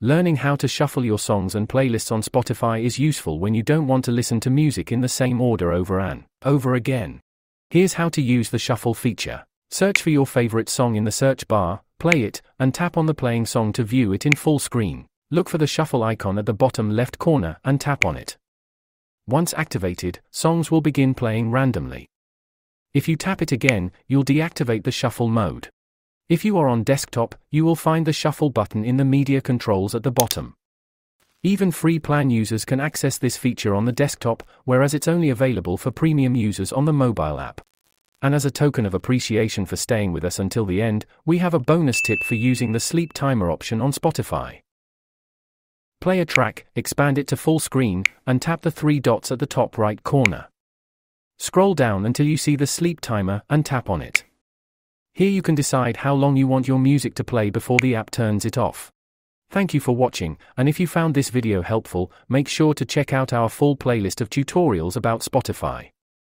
Learning how to shuffle your songs and playlists on Spotify is useful when you don't want to listen to music in the same order over and over again. Here's how to use the shuffle feature. Search for your favorite song in the search bar, play it, and tap on the playing song to view it in full screen. Look for the shuffle icon at the bottom left corner and tap on it. Once activated, songs will begin playing randomly. If you tap it again, you'll deactivate the shuffle mode. If you are on desktop, you will find the shuffle button in the media controls at the bottom. Even free plan users can access this feature on the desktop, whereas it's only available for premium users on the mobile app. And as a token of appreciation for staying with us until the end, we have a bonus tip for using the sleep timer option on Spotify. Play a track, expand it to full screen, and tap the three dots at the top right corner. Scroll down until you see the sleep timer and tap on it. Here you can decide how long you want your music to play before the app turns it off. Thank you for watching, and if you found this video helpful, make sure to check out our full playlist of tutorials about Spotify.